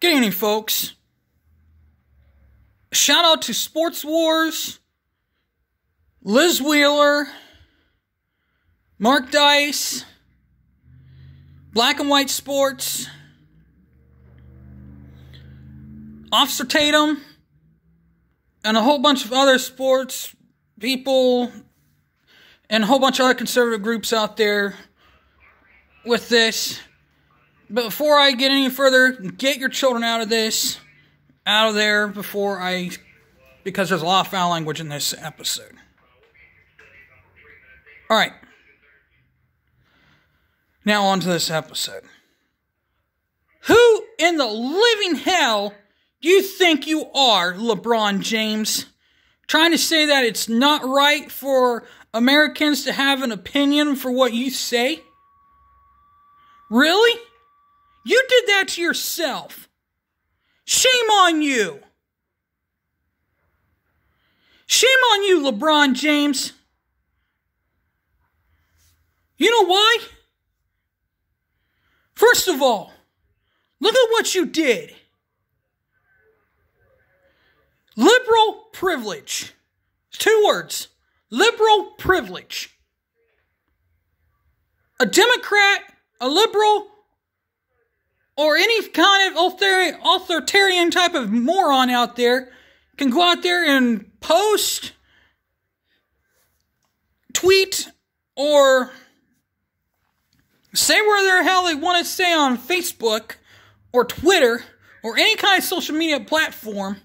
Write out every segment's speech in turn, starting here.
Good evening, folks. Shout out to Sports Wars, Liz Wheeler, Mark Dice, Black and White Sports, Officer Tatum, and a whole bunch of other sports people and a whole bunch of other conservative groups out there with this. Before I get any further, get your children out of this, out of there before I, because there's a lot of foul language in this episode. All right. Now on to this episode. Who in the living hell do you think you are, LeBron James? Trying to say that it's not right for Americans to have an opinion for what you say? Really? You did that to yourself. Shame on you. Shame on you, LeBron James. You know why? First of all, look at what you did. Liberal privilege. Two words. Liberal privilege. A Democrat, a liberal, or any kind of authoritarian type of moron out there can go out there and post, tweet, or say where the hell they want to say on Facebook or Twitter or any kind of social media platform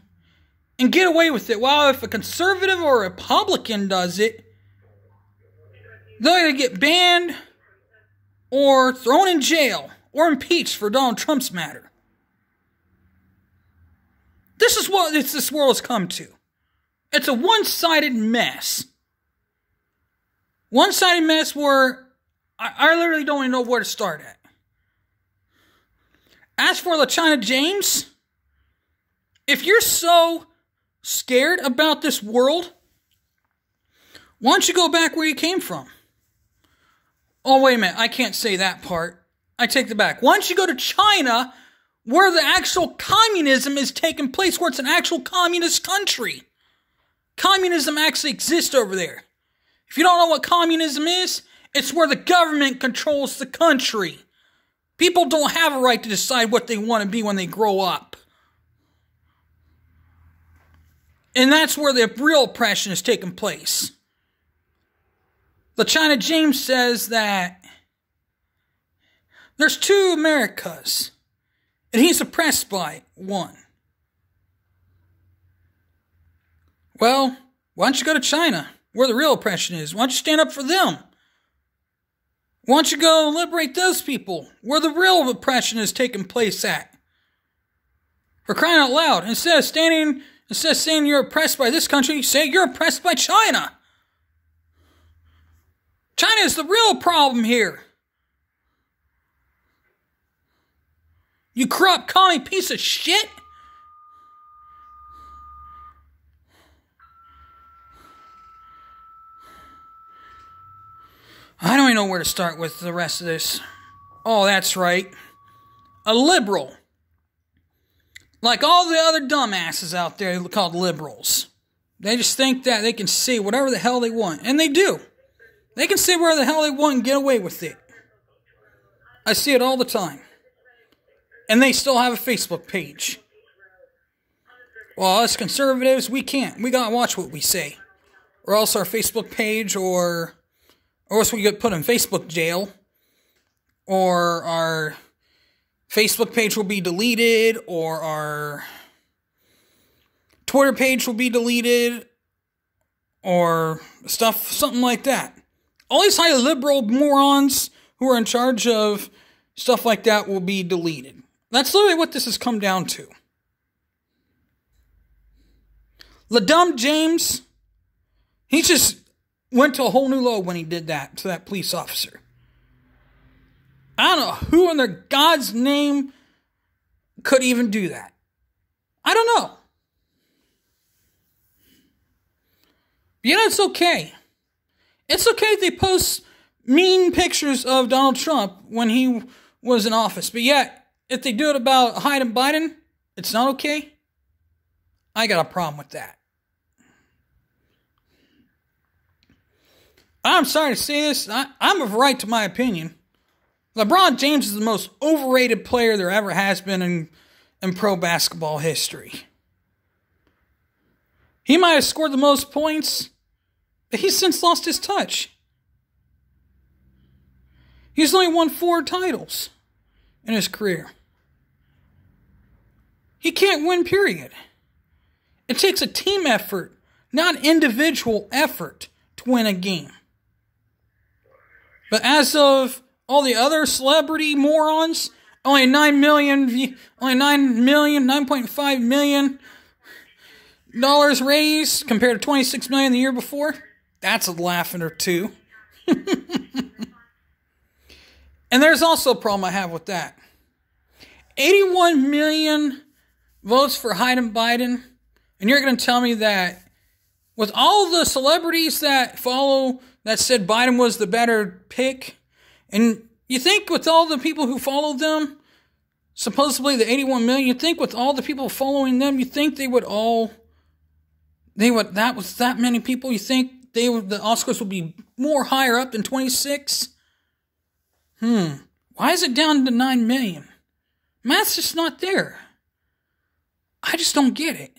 and get away with it. While if a conservative or a Republican does it, they'll either get banned or thrown in jail or impeached for Donald Trump's matter. This is what this world has come to. It's a one sided mess. One sided mess where I, I literally don't even know where to start at. As for LaChina James, if you're so scared about this world, why don't you go back where you came from? Oh, wait a minute, I can't say that part. I take the back. Why don't you go to China where the actual communism is taking place, where it's an actual communist country? Communism actually exists over there. If you don't know what communism is, it's where the government controls the country. People don't have a right to decide what they want to be when they grow up. And that's where the real oppression is taking place. The China James says that there's two Americas, and he's oppressed by one. Well, why don't you go to China, where the real oppression is? Why don't you stand up for them? Why don't you go liberate those people, where the real oppression is taking place at? For crying out loud, instead of standing, instead of saying you're oppressed by this country, say you're oppressed by China. China is the real problem here. You corrupt commie piece of shit! I don't even know where to start with the rest of this. Oh, that's right. A liberal. Like all the other dumbasses out there called liberals. They just think that they can say whatever the hell they want. And they do. They can say whatever the hell they want and get away with it. I see it all the time. And they still have a Facebook page. Well, us conservatives, we can't. We gotta watch what we say. Or else our Facebook page or or else we get put in Facebook jail, or our Facebook page will be deleted, or our Twitter page will be deleted, or stuff, something like that. All these high liberal morons who are in charge of stuff like that will be deleted. That's literally what this has come down to. LaDum James, he just went to a whole new low when he did that to that police officer. I don't know who in their God's name could even do that. I don't know. You know, it's okay. It's okay they post mean pictures of Donald Trump when he was in office. But yet, if they do it about Hyde and Biden, it's not okay, I got a problem with that. I'm sorry to say this, I, I'm of right to my opinion. LeBron James is the most overrated player there ever has been in, in pro basketball history. He might have scored the most points, but he's since lost his touch. He's only won four titles in his career. He can't win, period. It takes a team effort, not individual effort, to win a game. But as of all the other celebrity morons, only 9 million, only 9 million, 9.5 million dollars raised compared to 26 million the year before. That's a laughing or two. and there's also a problem I have with that. 81 million votes for Hayden Biden, and you're going to tell me that with all the celebrities that follow that said Biden was the better pick, and you think with all the people who followed them, supposedly the 81 million, you think with all the people following them, you think they would all, they would, that was that many people, you think they would, the Oscars would be more higher up than 26? Hmm. Why is it down to 9 million? Math's just not there. I just don't get it.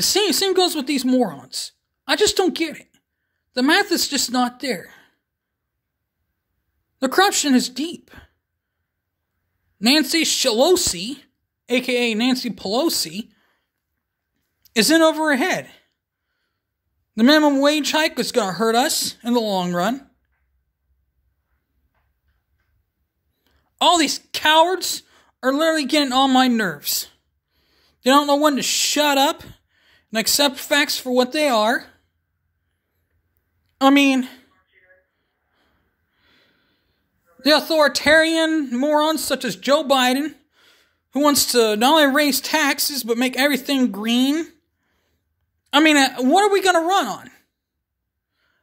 Same, same goes with these morons. I just don't get it. The math is just not there. The corruption is deep. Nancy Pelosi, aka Nancy Pelosi, is in over her head. The minimum wage hike is going to hurt us in the long run. All these cowards are literally getting on my nerves. They don't know when to shut up and accept facts for what they are. I mean, the authoritarian morons such as Joe Biden, who wants to not only raise taxes but make everything green. I mean, uh, what are we going to run on?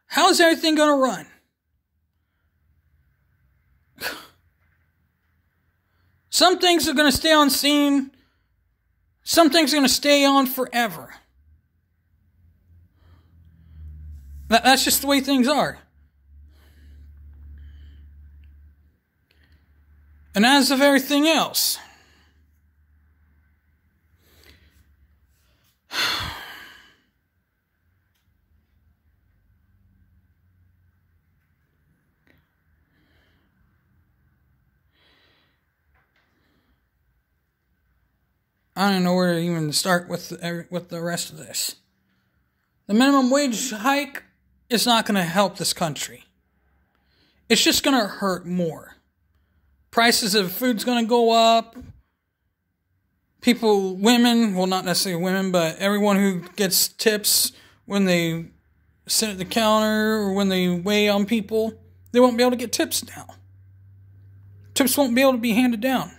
How is everything going to run? Some things are going to stay on scene. Some things are going to stay on forever. That's just the way things are. And as of everything else, I don't know where to even start with with the rest of this. The minimum wage hike is not going to help this country. It's just going to hurt more. Prices of food's going to go up. People, women, well, not necessarily women, but everyone who gets tips when they sit at the counter or when they weigh on people, they won't be able to get tips now. Tips won't be able to be handed down.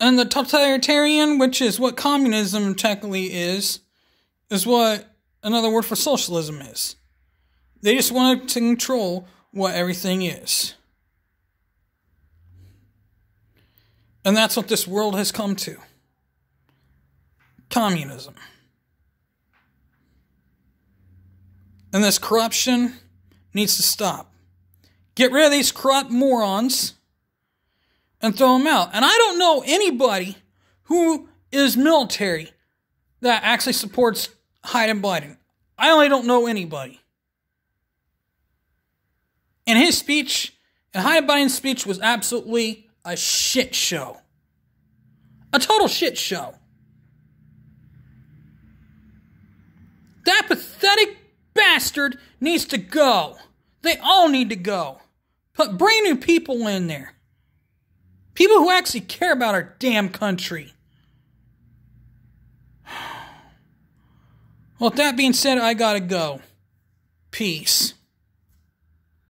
And the totalitarian, which is what communism technically is, is what another word for socialism is. They just want to control what everything is. And that's what this world has come to communism. And this corruption needs to stop. Get rid of these corrupt morons and throw them out. And I don't know anybody who is military that actually supports Hayden Biden. I only don't know anybody. And his speech, and Hayden Biden's speech was absolutely a shit show. A total shit show. That pathetic bastard needs to go. They all need to go. Put brand new people in there. People who actually care about our damn country. Well, with that being said, I gotta go. Peace.